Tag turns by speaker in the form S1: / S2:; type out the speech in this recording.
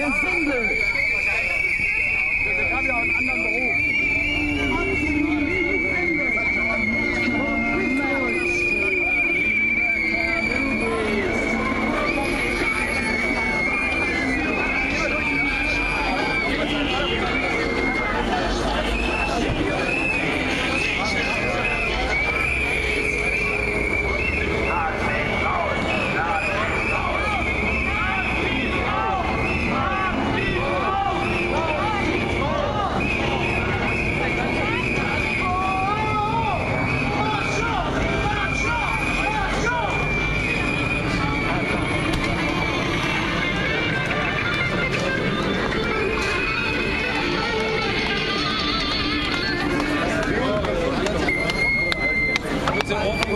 S1: Till Schwindel.
S2: Der kam ja aus einem anderen Beruf. o k